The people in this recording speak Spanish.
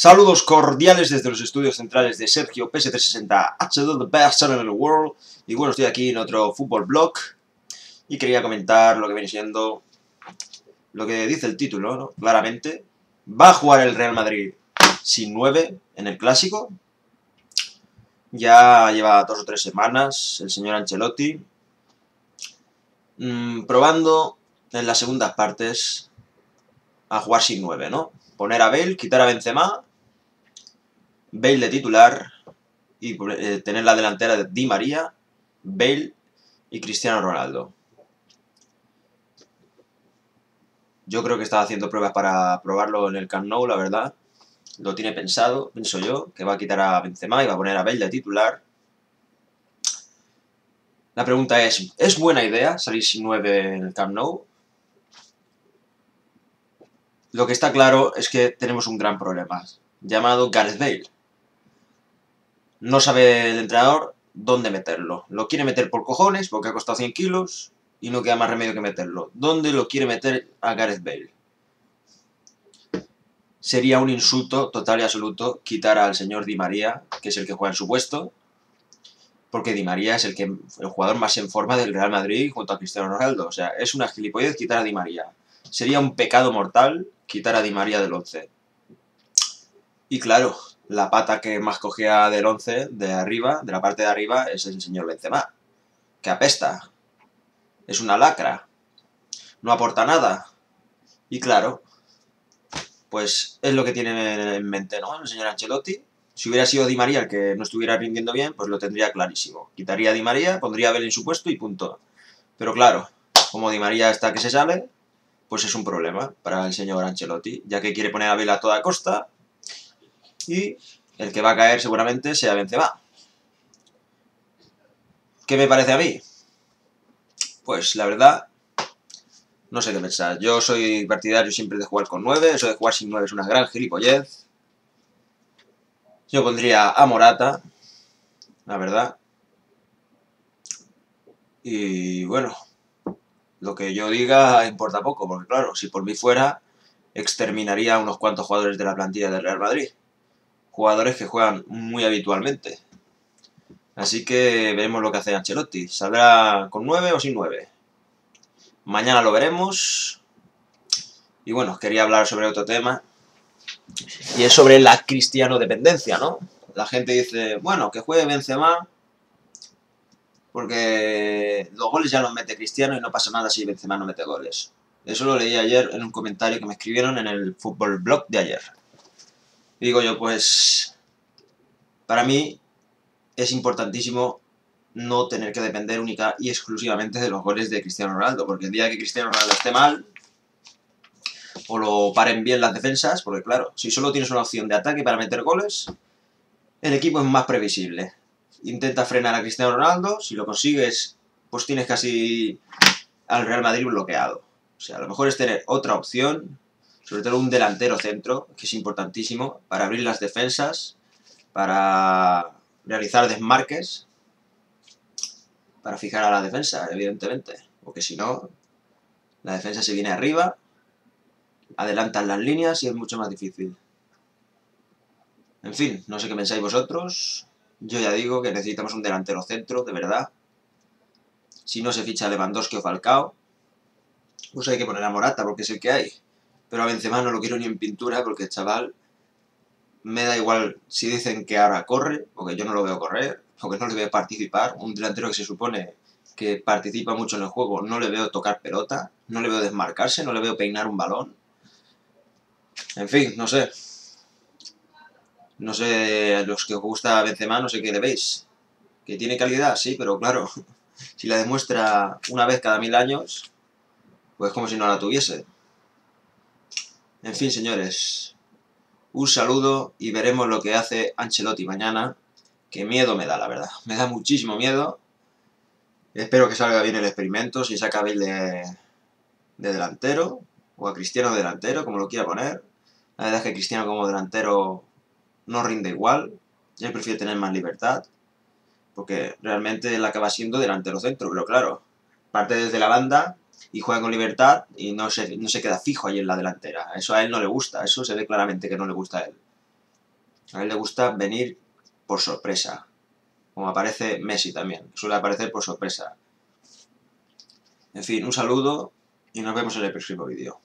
Saludos cordiales desde los estudios centrales de Sergio PS360 HD, the best channel in the world. Y bueno, estoy aquí en otro fútbol blog y quería comentar lo que viene siendo lo que dice el título, ¿no? Claramente. Va a jugar el Real Madrid sin 9 en el Clásico. Ya lleva dos o tres semanas el señor Ancelotti mmm, probando en las segundas partes a jugar sin 9, ¿no? Poner a Bale, quitar a Benzema Bale de titular y eh, tener la delantera de Di María, Bale y Cristiano Ronaldo. Yo creo que estaba haciendo pruebas para probarlo en el Camp Nou, la verdad. Lo tiene pensado, pienso yo, que va a quitar a Benzema y va a poner a Bale de titular. La pregunta es, ¿es buena idea salir sin 9 en el Camp Nou? Lo que está claro es que tenemos un gran problema, llamado Gareth Bale no sabe el entrenador dónde meterlo. Lo quiere meter por cojones porque ha costado 100 kilos y no queda más remedio que meterlo. ¿Dónde lo quiere meter a Gareth Bale? Sería un insulto total y absoluto quitar al señor Di María, que es el que juega en su puesto, porque Di María es el, que, el jugador más en forma del Real Madrid junto a Cristiano Ronaldo. O sea, es una gilipollez quitar a Di María. Sería un pecado mortal quitar a Di María del 11. Y claro, la pata que más cogía del 11 de arriba, de la parte de arriba, es el señor Benzema. Que apesta. Es una lacra. No aporta nada. Y claro, pues es lo que tiene en mente, ¿no? El señor Ancelotti. Si hubiera sido Di María el que no estuviera rindiendo bien, pues lo tendría clarísimo. Quitaría a Di María, pondría a Bel en su puesto y punto. Pero claro, como Di María está que se sale, pues es un problema para el señor Ancelotti, ya que quiere poner a Bel a toda costa y el que va a caer seguramente sea Benzema. ¿Qué me parece a mí? Pues la verdad, no sé qué pensar. Yo soy partidario siempre de jugar con 9, eso de jugar sin 9 es una gran gilipollez. Yo pondría a Morata, la verdad. Y bueno, lo que yo diga importa poco, porque claro, si por mí fuera, exterminaría a unos cuantos jugadores de la plantilla del Real Madrid jugadores que juegan muy habitualmente. Así que veremos lo que hace Ancelotti. ¿Saldrá con 9 o sin 9? Mañana lo veremos. Y bueno, quería hablar sobre otro tema. Y es sobre la cristiano dependencia, ¿no? La gente dice, bueno, que juegue Benzema porque los goles ya los mete Cristiano y no pasa nada si Benzema no mete goles. Eso lo leí ayer en un comentario que me escribieron en el fútbol blog de ayer digo yo, pues para mí es importantísimo no tener que depender única y exclusivamente de los goles de Cristiano Ronaldo, porque el día que Cristiano Ronaldo esté mal, o lo paren bien las defensas, porque claro, si solo tienes una opción de ataque para meter goles, el equipo es más previsible. Intenta frenar a Cristiano Ronaldo, si lo consigues, pues tienes casi al Real Madrid bloqueado. O sea, a lo mejor es tener otra opción sobre todo un delantero centro, que es importantísimo, para abrir las defensas, para realizar desmarques, para fijar a la defensa, evidentemente, porque si no, la defensa se viene arriba, adelantan las líneas y es mucho más difícil. En fin, no sé qué pensáis vosotros, yo ya digo que necesitamos un delantero centro, de verdad. Si no se ficha Lewandowski o Falcao, pues hay que poner a Morata porque es el que hay. Pero a Benzema no lo quiero ni en pintura porque chaval me da igual si dicen que ahora corre, porque yo no lo veo correr, porque no le veo participar. Un delantero que se supone que participa mucho en el juego, no le veo tocar pelota, no le veo desmarcarse, no le veo peinar un balón. En fin, no sé. No sé, los que os gusta Benzema, no sé qué le veis. ¿Que tiene calidad? Sí, pero claro, si la demuestra una vez cada mil años, pues como si no la tuviese. En fin, señores, un saludo y veremos lo que hace Ancelotti mañana, que miedo me da, la verdad. Me da muchísimo miedo. Espero que salga bien el experimento, si saca Bale de, de delantero, o a Cristiano de delantero, como lo quiera poner. La verdad es que Cristiano como delantero no rinde igual. Yo prefiero tener más libertad, porque realmente él acaba siendo delantero centro, pero claro, parte desde la banda y juega con libertad y no se, no se queda fijo ahí en la delantera. Eso a él no le gusta, eso se ve claramente que no le gusta a él. A él le gusta venir por sorpresa, como aparece Messi también, suele aparecer por sorpresa. En fin, un saludo y nos vemos en el próximo vídeo.